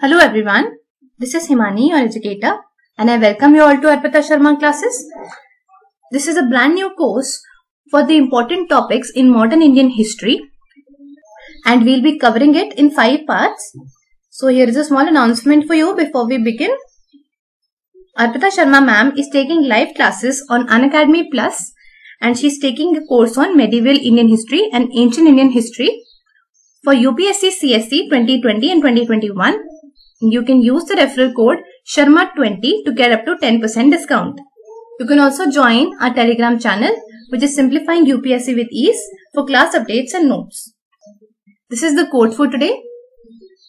Hello everyone, this is Himani, your educator and I welcome you all to Arpita Sharma classes. This is a brand new course for the important topics in modern Indian history and we'll be covering it in five parts. So here is a small announcement for you before we begin. Arpita Sharma ma'am is taking live classes on Unacademy Plus and she's taking a course on medieval Indian history and ancient Indian history. For UPSC CSC 2020 and 2021, you can use the referral code SHARMA20 to get up to 10% discount. You can also join our Telegram channel which is Simplifying UPSC with Ease for class updates and notes. This is the quote for today.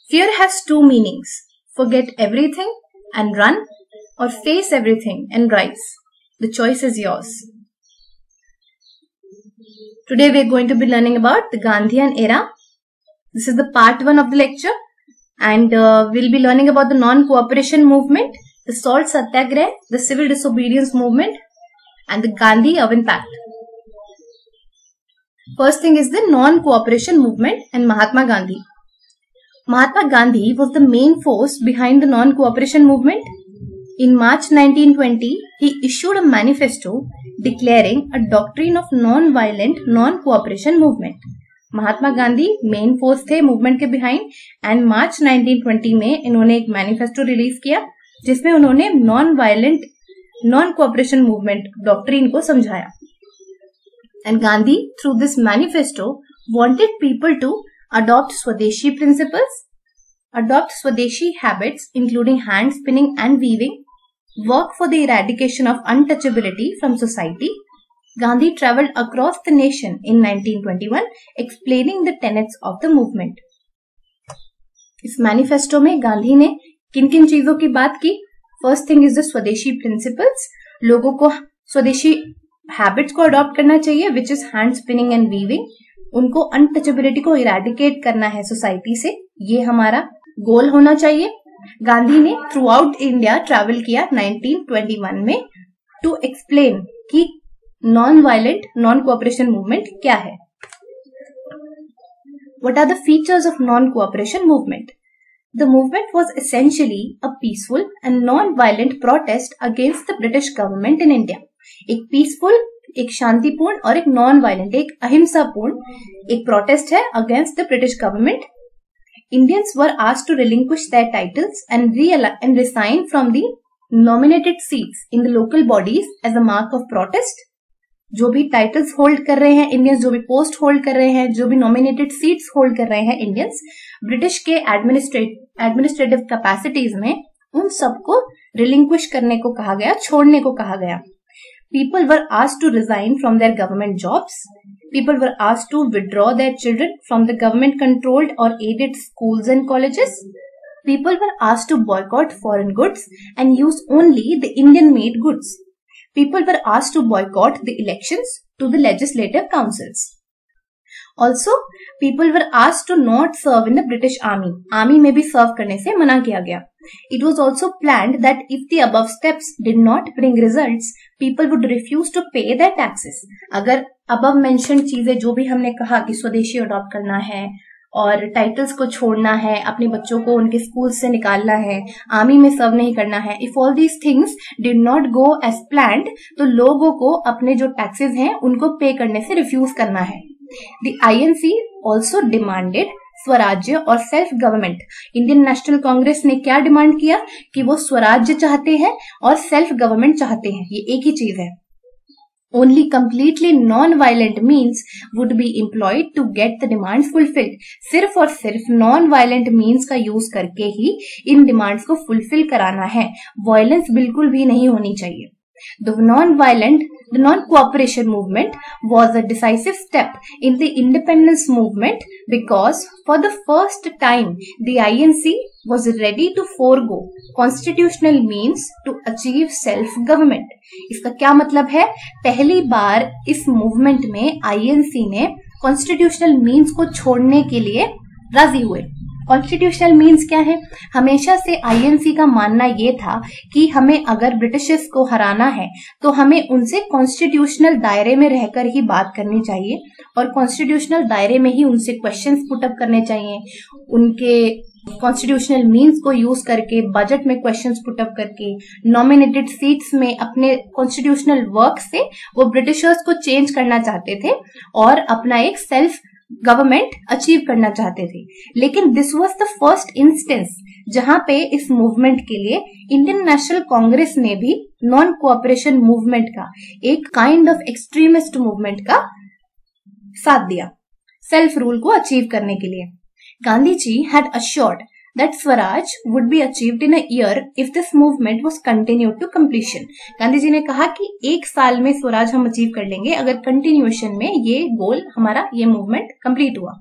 Fear has two meanings. Forget everything and run or face everything and rise. The choice is yours. Today we are going to be learning about the Gandhian era this is the part 1 of the lecture and uh, we'll be learning about the non-cooperation movement, the salt satyagraha, the civil disobedience movement and the Gandhi-Irwin Pact. First thing is the non-cooperation movement and Mahatma Gandhi. Mahatma Gandhi was the main force behind the non-cooperation movement. In March 1920, he issued a manifesto declaring a doctrine of non-violent non-cooperation movement Mahatma Gandhi main force थे movement के behind and March 1920 में इन्होंने एक manifesto release किया जिसमें उन्होंने non violent non cooperation movement doctrine को समझाया and Gandhi through this manifesto wanted people to adopt swadeshi principles adopt swadeshi habits including hand spinning and weaving work for the eradication of untouchability from society Gandhi traveled across the nation in 1921 explaining the tenets of the movement. इस manifesto में गांधी ने किन किन चीजों की बात की first thing is the swadeshi principles लोगों को स्वदेशी हैबिट्स को अडॉप्ट करना चाहिए which is hand spinning and weaving उनको अनटचेबिलिटी को इराडिकेट करना है सोसाइटी से ये हमारा गोल होना चाहिए गांधी ने थ्रू आउट इंडिया ट्रेवल किया 1921 में टू एक्सप्लेन कि non violent non cooperation movement क्या है what are the features of non cooperation movement the movement was essentially a peaceful and non violent protest against the British government in India एक peaceful एक शांतिपूर्ण और एक non violent एक अहिंसापूर्ण एक protest है against the British government Indians were आज to relinquish their titles and re and resign from the nominated seats in the local bodies as a mark of protest जो भी टाइटल्स होल्ड कर रहे हैं Indians जो भी post hold कर रहे हैं जो भी नॉमिनेटेड सीट्स होल्ड कर रहे हैं इंडियंस ब्रिटिश के एडमिनिस्ट्रेटिव कैपेसिटीज में उन सबको रिलिंक्विश करने को कहा गया छोड़ने को कहा गया पीपल वर आज to resign from there government jobs people were आज to withdraw their children from the government controlled और aided school and colleges people were asked to boycott foreign goods and use only the Indian made goods People were asked to boycott the elections to the legislative councils. Also, people were asked to not serve in the British army. Army में भी serve करने से मना किया गया. It was also planned that if the above steps did not bring results, people would refuse to pay their taxes. अगर above mentioned चीजें जो भी हमने कहा कि स्वदेशी अडॉप्ट करना है और टाइटल्स को छोड़ना है अपने बच्चों को उनके स्कूल से निकालना है आर्मी में सर्व नहीं करना है if all these things did not go as plan तो लोगों को अपने जो टैक्सेस हैं उनको पे करने से रिफ्यूज करना है the C also demanded swarajya और self government Indian National Congress ने क्या डिमांड किया कि वो स्वराज्य चाहते हैं और सेल्फ गवर्नमेंट चाहते हैं ये एक ही चीज है Only completely non-violent means would be employed to get the demands fulfilled. sirf aur sirf non-violent means ka use karke hi in demands ko fulfill karana hai Violence bilkul bhi nahi honi chahiye The non-violent, the non-cooperation movement was a decisive step in the independence movement because for the first time the INC was ready to forego constitutional means to achieve self government. इसका क्या मतलब है पहली बार इस movement में INC ने constitutional means को छोड़ने के लिए राजी हुए कॉन्स्टिट्यूशनल मीन्स क्या है हमेशा से आईएनसी का मानना ये था कि हमें अगर ब्रिटिशर्स को हराना है तो हमें उनसे कॉन्स्टिट्यूशनल दायरे में रहकर ही बात करनी चाहिए और कॉन्स्टिट्यूशनल दायरे में ही उनसे क्वेश्चंस पुटअप करने चाहिए उनके कॉन्स्टिट्यूशनल मीन्स को यूज करके बजट में क्वेश्चंस पुटअप करके नॉमिनेटेड सीट्स में अपने कॉन्स्टिट्यूशनल वर्क से वो ब्रिटिशर्स को चेंज करना चाहते थे और अपना एक सेल्फ गवर्नमेंट अचीव करना चाहते थे लेकिन this was the first instance जहां पे इस मूवमेंट के लिए इंडियन नेशनल कांग्रेस ने भी नॉन कोऑपरेशन मूवमेंट का एक काइंड ऑफ एक्सट्रीमिस्ट मूवमेंट का साथ दिया सेल्फ रूल को अचीव करने के लिए Gandhi ji had assured that Swaraj would be achieved in a year if this movement was continued to completion. Gandhi ji ने कहा कि एक साल में स्वराज हम अचीव कर लेंगे अगर कंटिन्यूएशन में ये गोल हमारा ये मूवमेंट कंप्लीट हुआ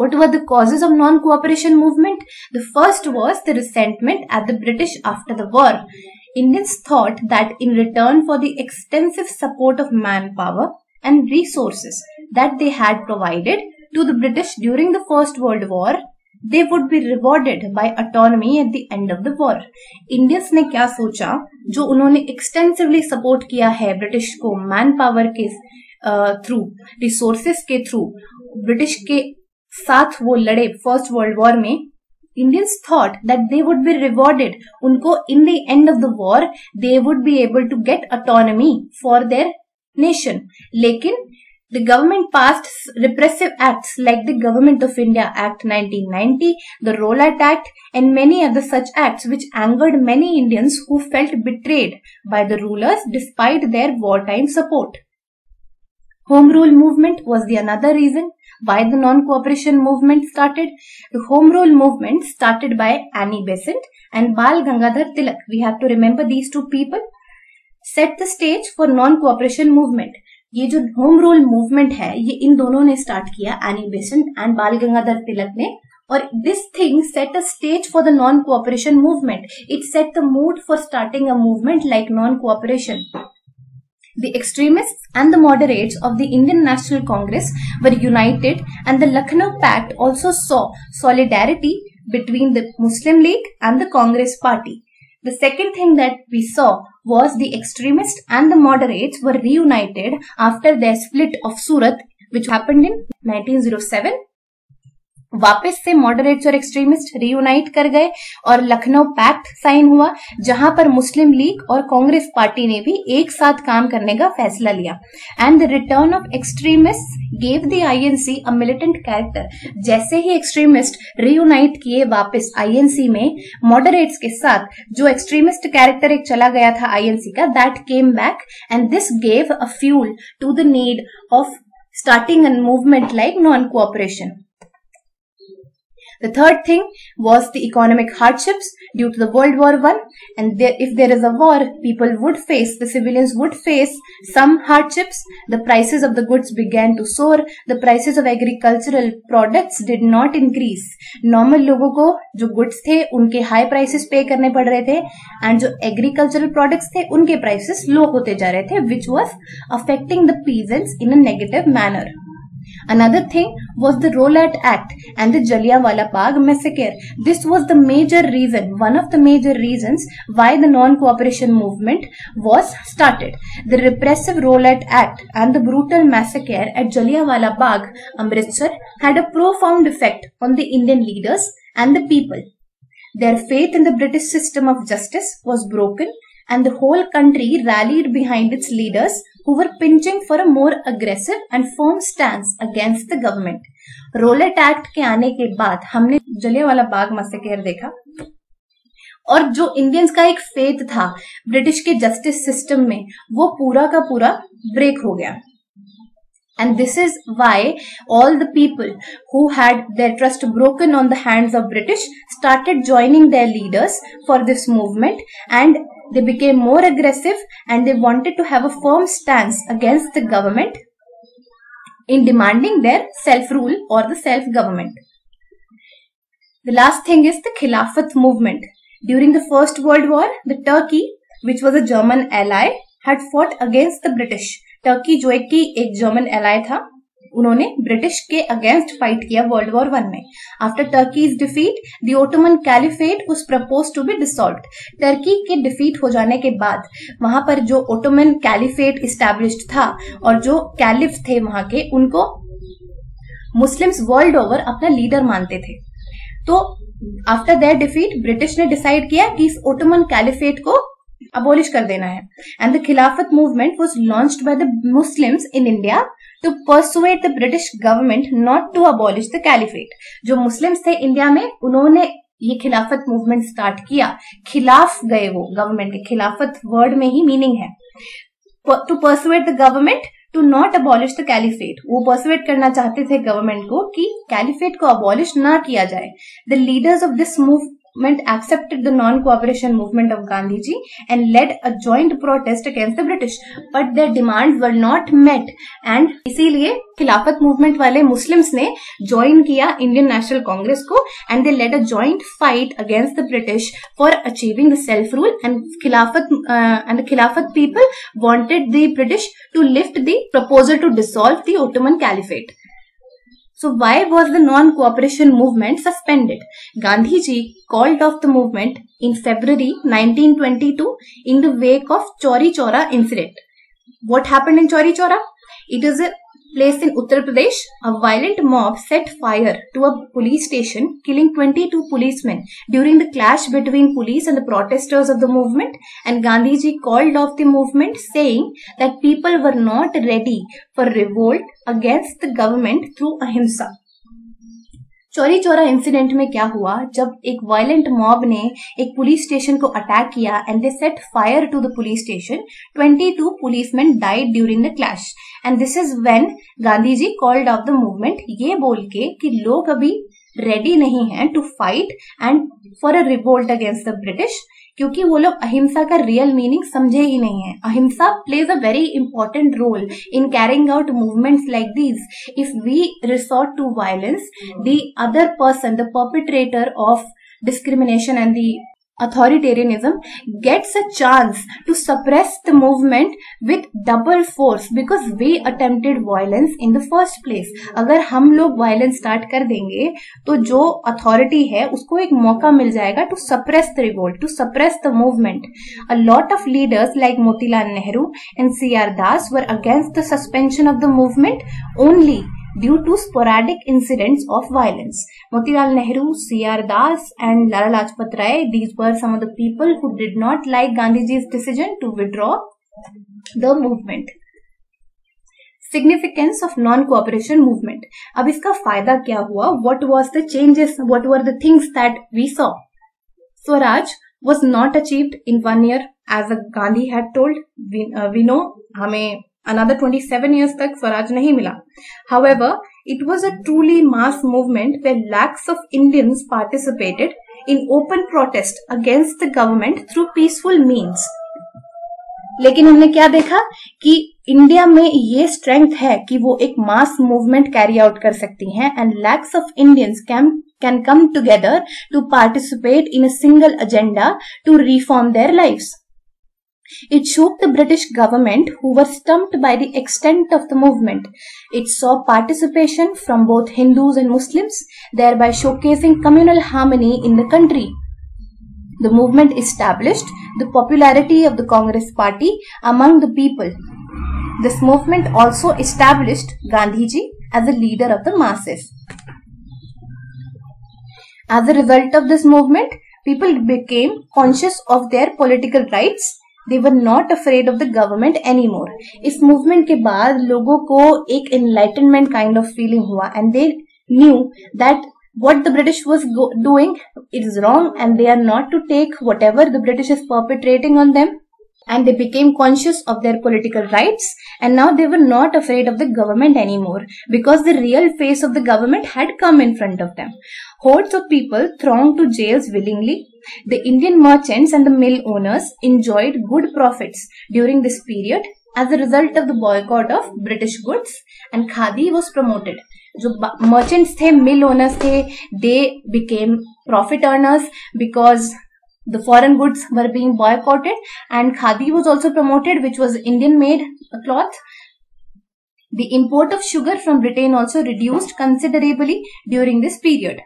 What were the causes of non-cooperation movement? The first was the resentment at the British after the war. Indians thought that in return for the extensive support of manpower and resources that they had provided to the British during the First World War, they would be rewarded by autonomy at the end of the war. Indians ne kya socha, jo unhone extensively support kiya hai British ko manpower ke uh, through, resources ke through, British ke साथ वो लड़े first world war में Indians thought that they would be rewarded. Unko in the end of the war, they would be able to get autonomy for their nation लेकिन The government passed repressive acts like the Government of India Act 1990, the Rowlatt Act and many other such acts which angered many Indians who felt betrayed by the rulers despite their wartime support. Home rule movement was the another reason why the non-cooperation movement started. The home rule movement started by Annie Besant and Bal Gangadhar Tilak. We have to remember these two people set the stage for non-cooperation movement. ये जो home rule movement है ये इन दोनों ने start किया Annie Besant and Bal Gangadhar Tilak ने और this thing set a stage for the non cooperation movement it set the mood for starting a movement like non cooperation The extremists and the moderates of the Indian National Congress were united and the Lucknow Pact also saw solidarity between the Muslim League and the Congress party. The second thing that we saw was the extremists and the moderates were reunited after their split of Surat, which happened in 1907 वापस से moderates और extremist reunite कर गए और Lucknow pact sign हुआ जहां पर मुस्लिम League और कांग्रेस पार्टी ने भी एक साथ काम करने का फैसला लिया and the return of extremist gave the INC a militant character जैसे ही एक्सट्रीमिस्ट रियूनाइट किए वापस आईएनसी में मॉडरेट्स के साथ जो एक्सट्रीमिस्ट कैरेक्टर एक चला गया था आईएनसी का that came back and this gave a fuel to the need of starting an movement like non cooperation The third thing was the economic hardships due to the World War One. And there, if there is a war, people would face, the civilians would face some hardships. The prices of the goods began to soar. The prices of agricultural products did not increase. Normal लोगों को जो goods थे उनके high prices pay करने पड़ रहे थे and जो agricultural products थे उनके prices low होते जा रहे थे which was affecting the peasants in a negative manner. Another thing was the Rowlatt Act and the Jallianwala Bagh massacre. This was the major reason, one of the major reasons why the non-cooperation movement was started. The repressive Rowlatt Act and the brutal massacre at Jallianwala Bagh, Amritsar had a profound effect on the Indian leaders and the people. Their faith in the British system of justice was broken and the whole country rallied behind its leaders who were pinching for a more aggressive and firm stance against the government. Rowlatt Act के आने के बाद हमने जलियावाला बाग मसेकेर देखा और जो Indians का एक फेथ था ब्रिटिश के जस्टिस सिस्टम में वो पूरा का पूरा ब्रेक हो गया And this is why all the people who had their trust broken on the hands of British started joining their leaders for this movement and they became more aggressive and they wanted to have a firm stance against the government in demanding their self-rule or the self-government. The last thing is the Khilafat movement. During the First World War, the Turkey, which was a German ally, had fought against the British. Turkey जो एक की एक German ally था उन्होंने British के against fight किया world war one में after Turkey is defeat the Ottoman caliphate उस propose to be dissolve Turkey के डिफीट हो जाने के बाद वहां पर जो ओटोमन कैलिफेट इस्टेब्लिश था और जो कैलिफ थे वहां के उनको मुस्लिम्स वर्ल्ड ओवर अपना लीडर मानते थे तो आफ्टर दैट डिफीट ब्रिटिश ने डिसाइड किया कि इस ओटोमन कैलिफेट को अबोलिश कर देना है and the Khilafat movement was launch by the Muslims in India to persuade the British government not to abolish the caliphate जो मुस्लिम्स थे इंडिया में उन्होंने ये खिलाफत मूवमेंट स्टार्ट किया खिलाफ गए वो गवर्नमेंट के खिलाफत वर्ड में ही मीनिंग है to persuade the government to not abolish the caliphate वो परसुएट करना चाहते थे गवर्नमेंट को कि कैलिफेट को अबॉलिश ना किया जाए the leaders of this move movement accepted the non-cooperation movement of Gandhiji and led a joint protest against the British. But their demands were not met and इसीलिए खिलाफत मूवमेंट वाले Muslims ने join किया Indian National Congress को and they lead a joint fight against the British for achieving the self rule and खिलाफत and the खिलाफत people wanted the British to lift the proposal to dissolve the Ottoman caliphate So why was the non-cooperation movement suspended? Gandhiji called off the movement in February 1922 in the wake of Chori Chora incident. What happened in Chori Chora? It is a place in Uttar Pradesh, a violent mob set fire to a police station, killing 22 policemen during the clash between police and the protesters of the movement. And Gandhiji called off the movement, saying that people were not ready for revolt against the government through ahimsa. चोरी Chaura incident में क्या हुआ जब एक violent mob ने एक police station को attack किया and they set fire to the police station 22 policemen died during the clash and this is when Gandhi ji called off the movement ये बोल के कि लोग अभी रेडी नहीं है to fight and for a revolt against the British क्योंकि वो लोग अहिंसा का रियल मीनिंग समझे ही नहीं है अहिंसा plays a very important role in carrying out movements like these if we resort to violence the other person the perpetrator of discrimination and the authoritarianism gets a chance to suppress the movement with double force because we attempted violence in the first place agar hum log violence start kar denge to jo authority hai usko ek mauka mil jayega to suppress the revolt to suppress the movement a lot of leaders like Motilal Nehru and C R Das were against the suspension of the movement only due to sporadic incidents of violence. Motilal Nehru, C.R. Das and Lara Lajpat Rai, these were some of the people who did not like Gandhiji's decision to withdraw the movement. Significance of non-cooperation movement. Ab iska fayda What was the changes? What were the things that we saw? Swaraj was not achieved in one year as Gandhi had told. We, uh, know, another 27 years tak Swaraj nahi mila. However, it was a truly mass movement where lakhs of Indians participated in open protest against the government through peaceful means. लेकिन हमने क्या देखा कि India में ये strength है कि वो एक मास मूवमेंट कैरी आउट कर सकती हैं and lakhs of Indians can can come together to participate in a single agenda to reform their lifes It shook the British government who were stumped by the extent of the movement. It saw participation from both Hindus and Muslims, thereby showcasing communal harmony in the country. The movement established the popularity of the Congress party among the people. This movement also established Gandhiji as the leader of the masses. As a result of this movement, people became conscious of their political rights they were not afraid of the government any more इस movement के बाद लोगों को एक enlightenment kind of feeling हुआ and they knew that what the British was doing it is wrong and they are not to take whatever the British is perpetrating on them and they became conscious of their political rights and now they were not afraid of the government anymore because the real face of the government had come in front of them. Hordes of people thronged to jails willingly the Indian merchants and the mill owners enjoyed good profits during this period as a result of the boycott of British goods and Khadi was promoted. जो merchants थे mill owners थे they became profit earners because the foreign goods were being boycotted and khadi was also promoted which was Indian made cloth. The import of sugar from Britain also reduced considerably during this period.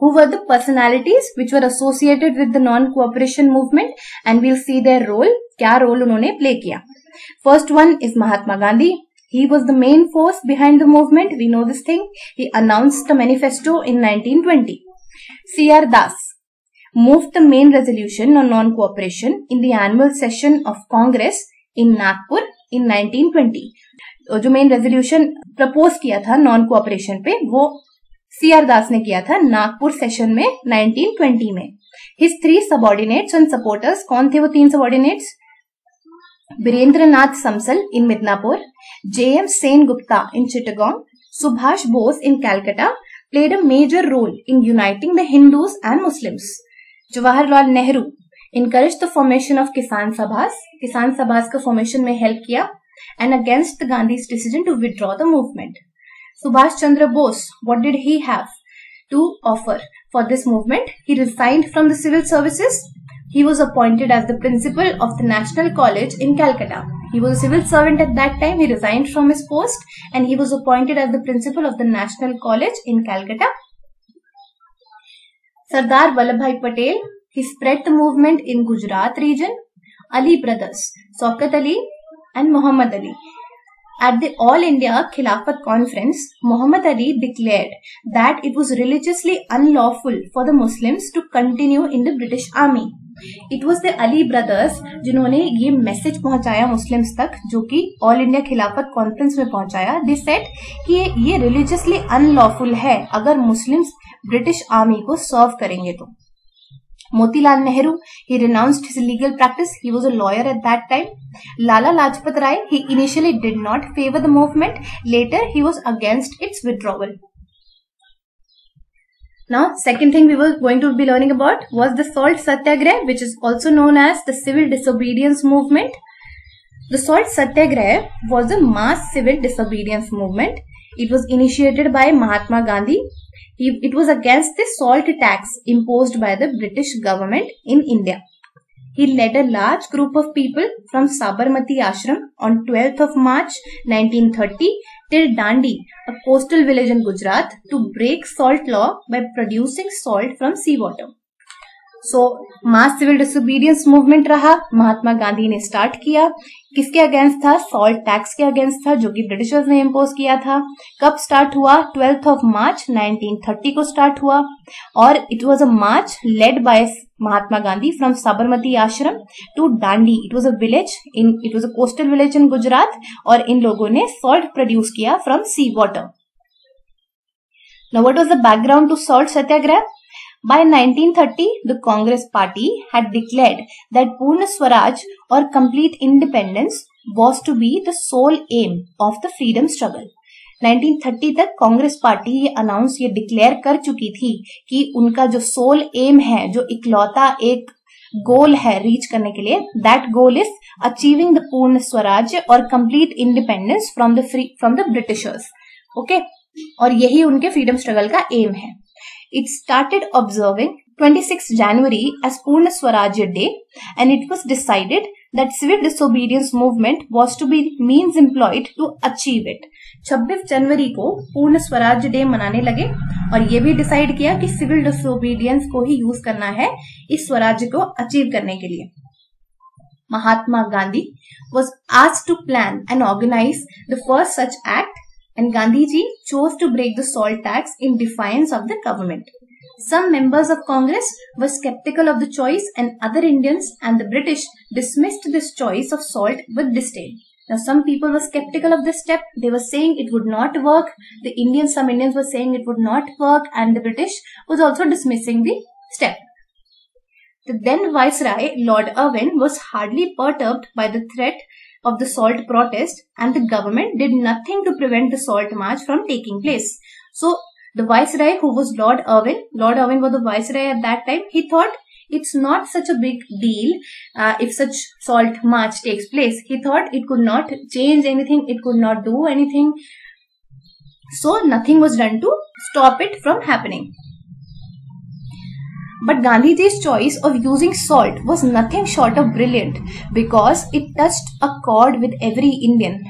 Who were the personalities which were associated with the non-cooperation movement and we'll see their role, kya role unhone play kiya. First one is Mahatma Gandhi. He was the main force behind the movement. We know this thing. He announced the manifesto in 1920. C.R. Das moved the main resolution on non-cooperation in the annual session of Congress in Nagpur in 1920. तो जो main resolution propose किया था non cooperation पे वो C are दास ने किया था Nagpur session में 1920 में his three subordinates and supporters कौन थे वो तीन subordinates Birendra Nath Sasmal in Midnapore J M Sen Gupta in Chittagong Subhash Bose in Calcutta played a major role in uniting the Hindus and Muslims. Jawaharlal Nehru encouraged the formation of Kisan Sabhas किसान सभास का formation में help किया and against the Gandhi decision to withdraw the movement Subhash Chandra Bose what did he have to offer for this movement. He resigned from the civil services. He was appointed as the principal of the National College in Calcutta. He was a civil servant at that time. He resigned from his post and he was appointed as the principal of the National College in Calcutta. Sardar Vallabhbhai Patel, he spread the movement in Gujarat region. Ali brothers, Shaukat Ali and Muhammad Ali, At the All India Khilafat Conference, Muhammad Ali declared that it was religiously unlawful for the Muslims to continue in the British Army. It was the Ali brothers जिन्होंने ये message पहुंचाया Muslims तक जो कि all India Khilafat conference में पहुंचाया they said कि ये रिलीजियसली अनलॉफुल है अगर मुस्लिम्स ब्रिटिश आर्मी को सर्व करेंगे तो Motilal Nehru, he renounced his legal practice. He was a lawyer at that time. Lala Lajpat Rai, he initially did not favor the movement. Later, he was against its withdrawal. Now, second thing we were going to be learning about was the Salt Satyagraha, which is also known as the Civil Disobedience Movement. The Salt Satyagraha was a mass civil disobedience movement. It was initiated by Mahatma Gandhi it was against the salt tax imposed by the British government in India. He led a large group of people from Sabarmati Ashram on 12th of March 1930 till Dandi, a coastal village in Gujarat, to break salt law by producing salt from seawater. So mass civil disobedience movement रहा महात्मा गांधी ने start किया किसके against था salt tax के against था जो कि Britishers ने इम्पोज किया था कब स्टार्ट हुआ ट्वेल्थ ऑफ मार्च 1930 को स्टार्ट हुआ और it was a march led by Mahatma Gandhi from Sabarmati Ashram to Dandi it was a village in it was a coastal village in Gujarat और इन लोगों ने सॉल्ट प्रोड्यूस किया from sea water no what was the background to salt Satyagraha By 1930, the Congress party had declared that Purna Swaraj or complete independence was to be the sole aim of the freedom struggle. 1930 तक Congress party ये announce ये declare कर चुकी थी कि उनका जो soul M है जो इकलौता एक गोल है रीच करने के लिए that goal is achieving the Purna Swaraj और complete independence from the free from the Britishers okay और यही उनके फ्रीडम स्ट्रगल का एम है It started observing 26 January as Purna Swarajya Day and it was decided that civil disobedience movement was to be means employed to achieve it. 26 जनवरी को Purna Swaraj day मनाने लगे और ये भी डिसाइड किया कि सिविल डिसोबीडियंस को ही यूज करना है इस स्वराज्य को अचीव करने के लिए महात्मा गांधी वॉज आज to plan and organise the first such act and Gandhiji chose to break the salt tax in defiance of the government. Some members of Congress were skeptical of the choice and other Indians and the British dismissed this choice of salt with disdain. Now some people were skeptical of this step. They were saying it would not work. The Indians, some Indians were saying it would not work and the British was also dismissing the step. The then Viceroy, Lord Irwin, was hardly perturbed by the threat of the salt protest and the government did nothing to prevent the salt march from taking place. So the viceroy who was Lord Irwin, Lord Irwin was the viceroy at that time, he thought it's not such a big deal uh, if such salt march takes place. He thought it could not change anything, it could not do anything. So nothing was done to stop it from happening. But Gandhiji's choice of using salt was nothing short of brilliant because it touched a chord with every Indian.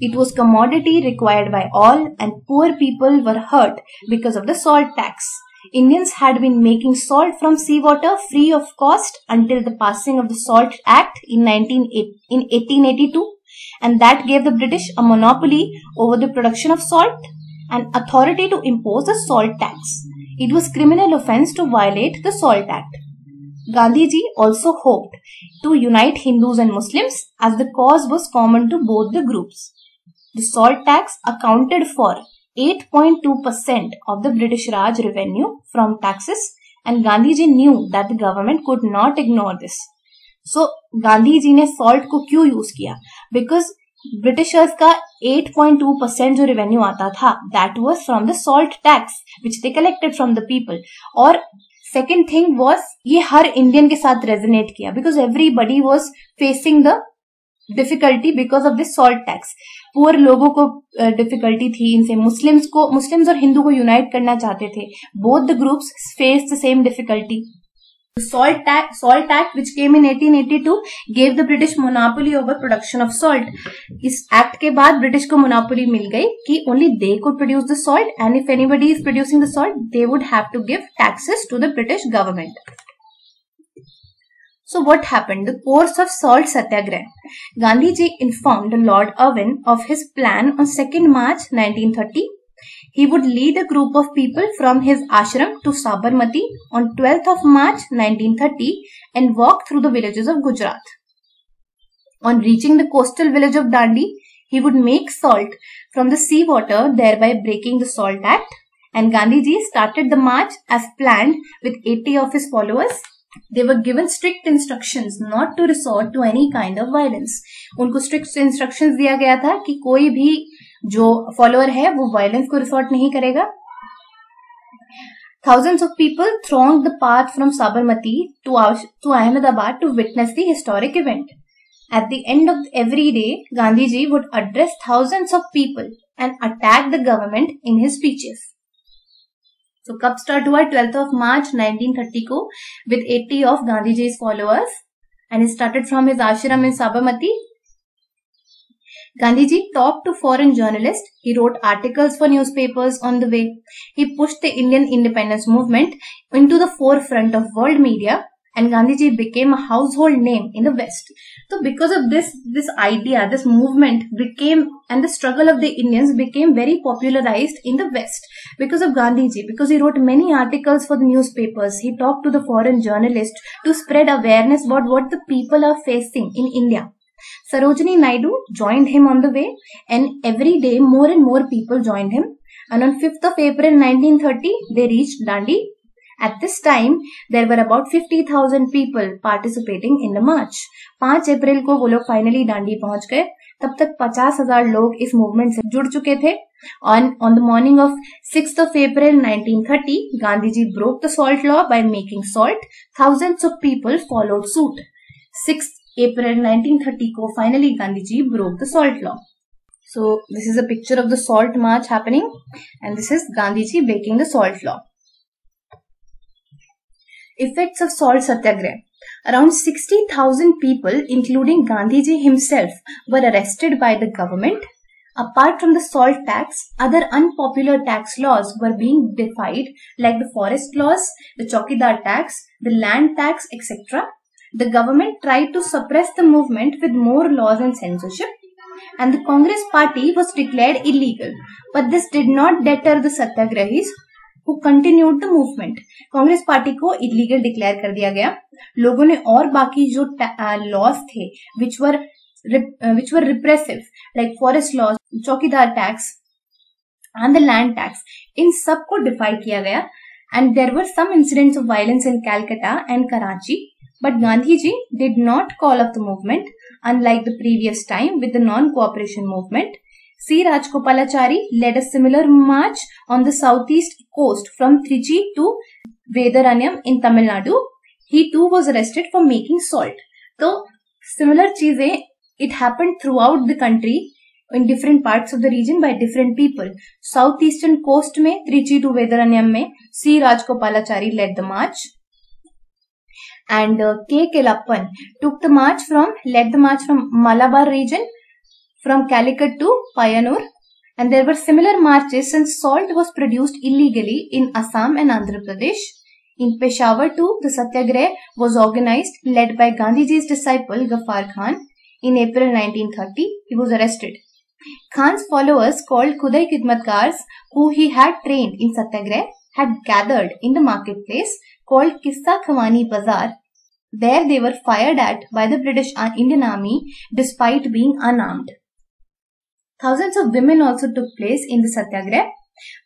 It was commodity required by all and poor people were hurt because of the salt tax. Indians had been making salt from seawater free of cost until the passing of the Salt Act in, 19, in 1882 and that gave the British a monopoly over the production of salt and authority to impose a salt tax It was criminal offense to violate the Salt Act. Gandhiji also hoped to unite Hindus and Muslims as the cause was common to both the groups. The salt tax accounted for 8.2% of the British Raj revenue from taxes and Gandhiji knew that the government could not ignore this. So Gandhiji ने salt को क्यों use किया Because Britishers का 8.2 percent जो revenue आता था that was from the salt tax which they collected from the people और second thing was ये हर इंडियन के साथ रेजिनेट किया because everybody was facing the difficulty because of this salt tax poor लोगों को डिफिकल्टी uh, थी इनसे मुस्लिम्स को मुस्लिम्स और हिंदू को यूनाइट करना चाहते थे both the groups face the same difficulty Salt Act, Salt Act, which came in 1882, gave the British monopoly over production of salt. इस एक्ट के बाद ब्रिटिश को मोनोपोली मिल गई कि only they could produce the salt and if anybody is producing the salt they would have to give taxes to the British government So what happened? The course of salt satyagraha. Gandhiji informed Lord Irwin of his plan on 2nd March 1930 he would lead a group of people from his ashram to Sabarmati on 12th of March 1930 and walk through the villages of Gujarat. On reaching the coastal village of Dandi, he would make salt from the sea water, thereby breaking the Salt Act. And Gandhiji started the march as planned with 80 of his followers. They were given strict instructions not to resort to any kind of violence. उनको strict instructions दिया गया था कि कोई भी जो follower है वो वायलेंस को रिसोर्ट नहीं करेगा thousand of people throng the path from Sabarmati to Ahmedabad to witness the historic event at the end of every day Gandhi ji would address thousands of people and attack the government in his speeches तो कब start हुआ twelfth of March 1930 को with 80 of Gandhi ji followers and started from his ashram in Sabarmati Gandhiji talked to foreign journalists. He wrote articles for newspapers on the way. He pushed the Indian independence movement into the forefront of world media and Gandhiji became a household name in the West. So because of this, this idea, this movement became and the struggle of the Indians became very popularized in the West because of Gandhiji, because he wrote many articles for the newspapers. He talked to the foreign journalists to spread awareness about what the people are facing in India. Sarojini Naidu joined him on the way and every day more and more people joined him. And on 5th of April 1930, they reached Dandi. At this time, there were about 50,000 people participating in the march. 5 April को वो लोग finally Dandi पहुंच गए तब तक 50,000 लोग इस movement से जुड़ चुके थे On, on the morning of 6th of April 1930, Gandhi ji broke the salt law by making salt. Thousands of people followed suit. 6th April 1930 ko finally Gandhi ji broke the salt law. So this is a picture of the salt march happening and this is Gandhi ji breaking the salt law. Effects of Salt Satyagraha Around 60,000 people including Gandhi ji himself were arrested by the government. Apart from the salt tax, other unpopular tax laws were being defied like the forest laws, the chokidar tax, the land tax etc The government tried to suppress the movement with more laws and censorship and the Congress party was declared illegal. But this did not deter the satyagrahis who continued the movement. Congress party को illegal declare कर दिया गया लोगों ने और बाकी जो laws थे विच वर विच वर रिप्रेसिव लाइक फॉरेस्ट लॉज चौकीदार tax and the land tax in सब को डिफाई किया गया and there were some incidents of violence in Calcutta and Karachi But gandhi ji did not call up the movement, unlike the previous time with the non-cooperation movement. C. Rajgopalachari led a similar march on the southeast coast from Trichy to Vedaranyam in Tamil Nadu. He too was arrested for making salt. So, similar cheeze, it happened throughout the country in different parts of the region by different people. Southeastern coast mein trichy to vedaranyam mein c Rajagopalachari led the march. and uh, K. Kelappan took the march from, led the march from Malabar region from Calicut to Payanur and there were similar marches since salt was produced illegally in Assam and Andhra Pradesh. In Peshawar too, the Satyagraha was organized led by Gandhiji's disciple Ghaffar Khan. In April 1930, he was arrested. Khan's followers called Khuday Khidmatkars, who he had trained in Satyagraha, had gathered in the marketplace called Kissa Khawani Bazaar, where they were fired at by the British and Indian Army despite being unarmed. Thousands of women also took place in the Satyagraha.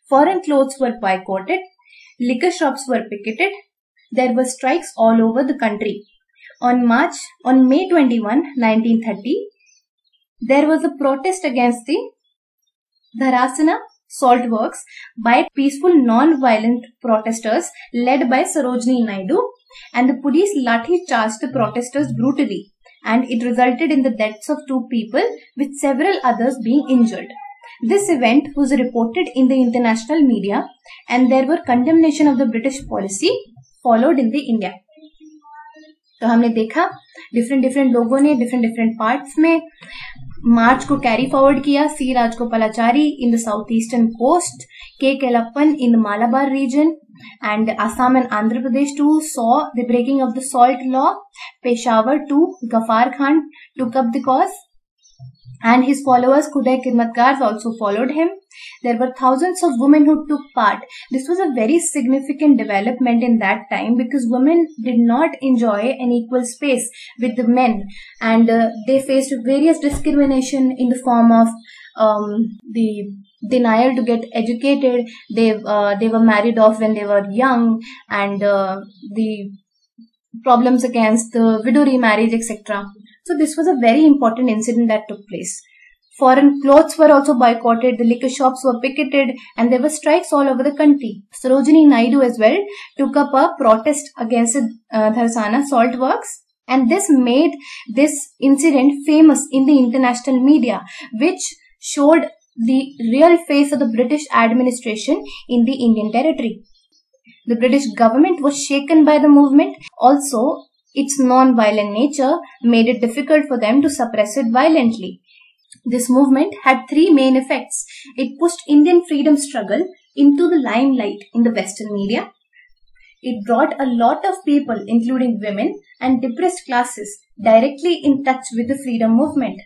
Foreign clothes were boycotted, liquor shops were picketed, there were strikes all over the country. On March, on May 21, 1930, there was a protest against the Dharasana salt works by peaceful non-violent protesters led by Sarojini Naidu and the police lathi charged the protesters brutally and it resulted in the deaths of two people with several others being injured. This event was reported in the international media and there were condemnation of the British policy followed in the India. तो हमने देखा different different लोगों ने different different parts में march को carry forward किया C Rajagopalachari in the south eastern coast K Kelappan in the Malabar region and Assam and Andhra Pradesh to saw the breaking of the salt law Peshawar to Gaffar Khan to cup the cause and his followers Khudai Khidmatgar also followed him There were thousands of women who took part. This was a very significant development in that time because women did not enjoy an equal space with the men and uh, they faced various discrimination in the form of um, the denial to get educated. They uh, they were married off when they were young, and uh, the problems against the widow remarriage, etc. So this was a very important incident that took place. Foreign clothes were also boycotted, the liquor shops were picketed and there were strikes all over the country. Sarojini Naidu as well took up a protest against uh, Dharasana salt works and this made this incident famous in the international media which showed the real face of the British administration in the Indian territory. The British government was shaken by the movement. Also, its non-violent nature made it difficult for them to suppress it violently. This movement had three main effects. It pushed Indian freedom struggle into the limelight in the Western media. It brought a lot of people, including women and depressed classes, directly in touch with the freedom movement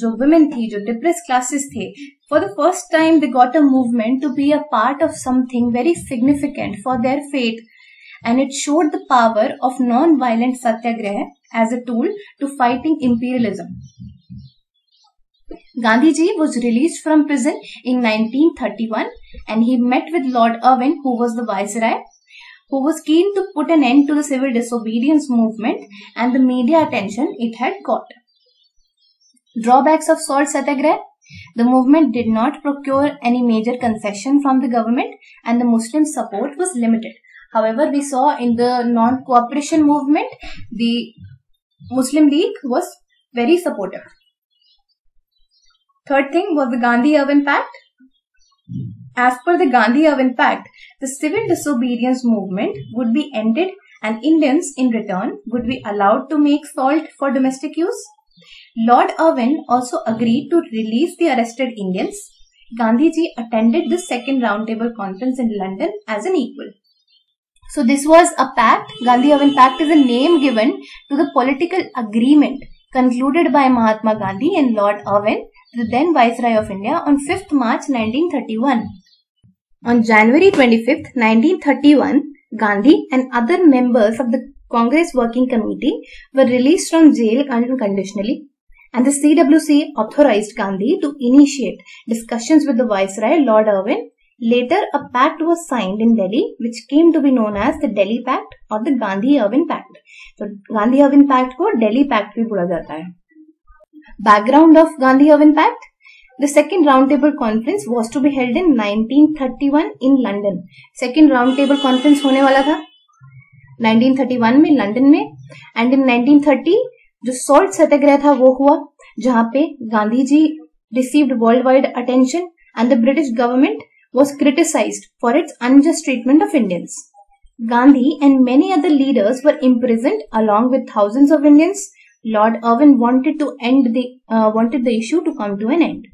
जो women थी जो depress classes थे for the first time they got a movement to be a part of something very significant for their faith and it showed the power of non-violent satyagraha as a tool to fighting imperialism. Gandhiji was released from prison in 1931 and he met with Lord Irwin who was the viceroy who was keen to put an end to the civil disobedience movement and the media attention it had got. Drawbacks of salt satyagraha The movement did not procure any major concession from the government and the Muslim support was limited. However, we saw in the non-cooperation movement, the Muslim League was very supportive. Third thing was the Gandhi Oven Pact. As per the Gandhi Oven Pact, the civil disobedience movement would be ended and Indians in return would be allowed to make salt for domestic use. Lord Irwin also agreed to release the arrested Indians. Gandhiji attended the second roundtable conference in London as an equal. So this was a pact. Gandhi Irwin Pact is a name given to the political agreement concluded by Mahatma Gandhi and Lord Irwin the then Viceroy of India on 5th March 1931. On January 25, 1931, Gandhi and other members of the Congress Working Committee were released from jail unconditionally and the CWC authorized Gandhi to initiate discussions with the Viceroy Lord Irwin. Later, a pact was signed in Delhi which came to be known as the Delhi Pact or the Gandhi-Irwin Pact. So, Gandhi-Irwin Pact को Delhi Pact भी बोला जाता है. background of Gandhi Oven Pact. The second roundtable conference was to be held in 1931 in London. Second roundtable conference होने वाला था 1931 में London में एंड इन 1930 जो सॉल्ट सत्याग्रह था वो हुआ जहां पे Gandhi ji received world wide attention and the British government was criticized for its unjust treatment of Indians. Gandhi and many other leaders were imprisoned along with thousands of Indians Lord Irwin wanted to end the uh, wanted the issue to come to an end.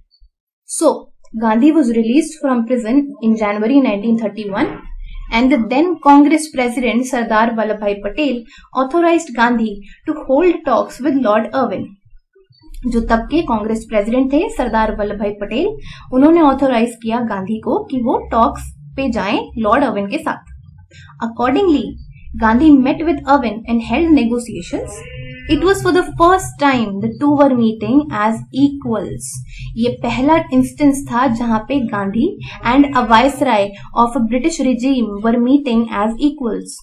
So Gandhi was released from prison in January 1931 and the then Congress President Sardar Vallabhai Patel authorized Gandhi to hold talks with Lord Irwin. जो तब के Congress president थे सरदार वल्लभ भाई पटेल उन्होंने authorise किया गांधी को कि वो talks पे जाएं लॉर्ड अवन के साथ accordingly Gandhi met with Irwin and held negotiations it was for the first time the two were meeting as equals ये पहला इंस्टेंस था जहां पे Gandhi and a vice Rai of a British regime were meeting as equals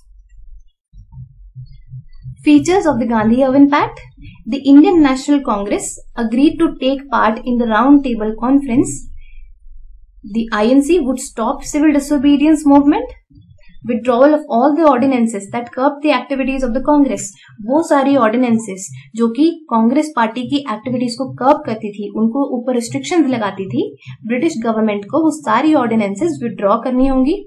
Features of the Gandhi Irwin Pact The Indian National Congress agreed to take part in the Round Table Conference. The INC would stop civil disobedience movement withdrawal of all the ordinances that curb the activities of the Congress वो सारी ordinances जो कि Congress party की activities को curb करती थी उनको ऊपर रिस्ट्रिक्शंस लगाती थी ब्रिटिश गवर्नमेंट को वो सारी ordinances withdraw करनी होंगी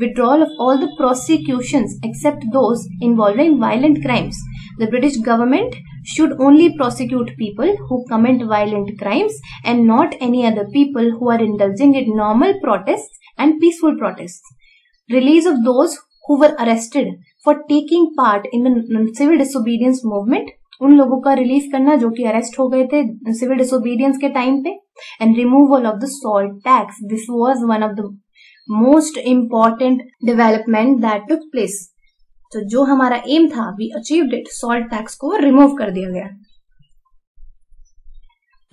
withdrawal of all the prosecutions except those involving violent crimes the british government should only prosecute people who commit violent crimes and not any other people who are indulging in normal protests and peaceful protests release of those who were arrested for taking part in the civil disobedience movement उन लोगों का release करना जो कि arrest हो गए थे civil disobedience के टाइम पे and removal of the salt tax this was one of the most important development that took place तो जो हमारा एम था we achieved it salt tax को रिमूव कर दिया गया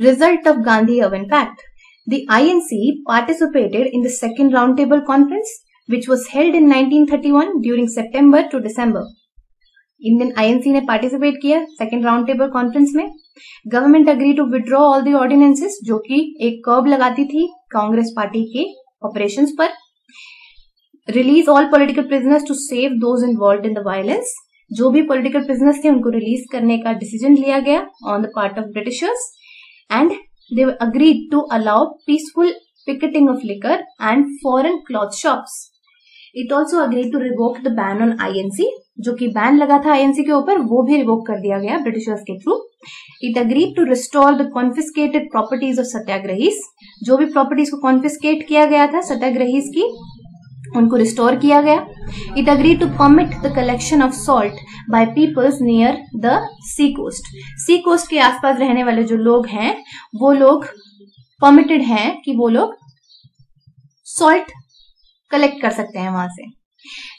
result of Gandhi Irwin pact the the participated in the second round table conference which was held in 1931 during September to December. Indian INC ने participate किया second round table conference में government agree to withdraw all the ordinances जो कि एक कर्ब लगाती थी Congress party के operations पर release all political prisoners to save those involve in the violence जो भी पॉलिटिकल प्रिजनर्स थे उनको रिलीज करने का डिसीजन लिया गया on the part of Britishers and they agreed to allow peaceful picketing of liquor and foreign cloth shops it also agree to revoke the ban on INC जो कि ban लगा था आईएनसी के ऊपर वो भी रिवोक कर दिया गया ब्रिटिशर्स के through it agree to restore the confiscated properties of satyagrahi जो भी प्रॉपर्टीज को कॉन्फिस्केट किया गया था सत्याग्रही की उनको रिस्टोर किया गया it agree to permit the collection of salt by peoples near the sea coast sea coast के आसपास रहने वाले जो लोग हैं वो लोग परमिटेड हैं कि वो लोग सॉल्ट कलेक्ट कर सकते हैं वहां से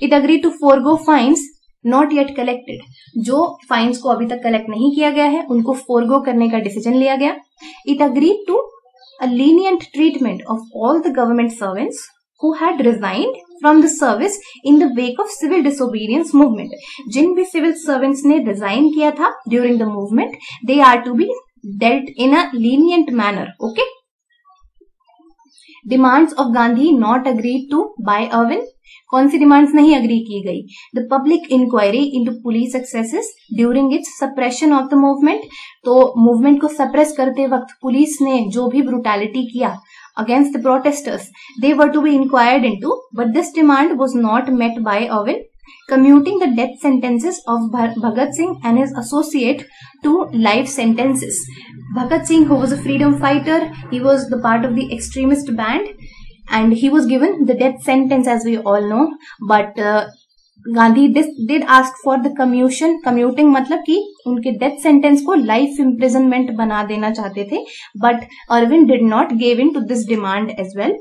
it agree to forgo fines not yet collected जो फाइन्स को अभी तक कलेक्ट नहीं किया गया है उनको फोरगो करने का डिसीजन लिया गया it agree to a lenient treatment of all the government servants who had resigned from the service in the wake of civil disobedience movement. जिन भी civil servants ने resign किया था during the movement, they are to be dealt in a lenient manner. Okay? Demands of Gandhi not agreed to by Irwin कौन सी demands नहीं agree की गई the public inquiry into police successes during its suppression of the movement तो movement को suppress करते वक्त police ने जो भी ब्रुटैलिटी किया the protesters they were to be inquired into but this demand was not met by Irwin commuting the death sentences of Bhagat Singh and his associate to life sentences. Bhagat Singh, who was a freedom fighter, he was the part of the extremist band and he was given the death sentence as we all know. But uh, did ask for the commutation commuting मतलब कि उनके death sentence को life imprisonment बना देना चाहते थे But Irwin did not give in to this demand as well.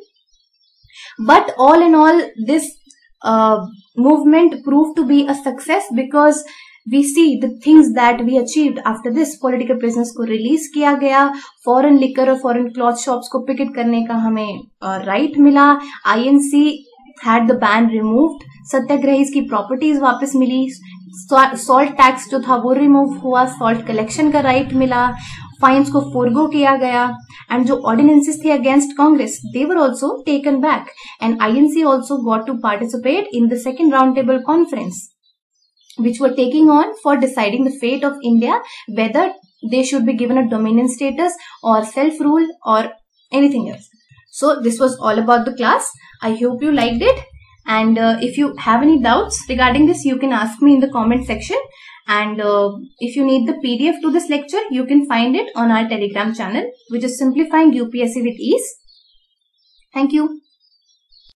But all in all, this. uh, movement proved to be a success because we see the things that we achieved after this political prisoners को release किया गया foreign liquor और foreign cloth shops को picket करने का हमें right uh, मिला INC had the ban removed satyagrahi की प्रॉपर्टीज वापस मिली सॉल्ट टैक्स जो था वो रिमूव हुआ सॉल्ट कलेक्शन का राइट मिला फाइन्स को फोरगो किया गया एंड जो ऑर्डिनेंसेस थे against Congress they were also taken back and INC also got to participate in the second round table conference which were taking on for deciding the fate of India, whether they should be given a dominion status or self-rule or anything else. So this was all about the class. I hope you liked it. And uh, if you have any doubts regarding this, you can ask me in the comment section And uh, if you need the PDF to this lecture, you can find it on our Telegram channel, which is Simplifying UPSC with Ease. Thank you.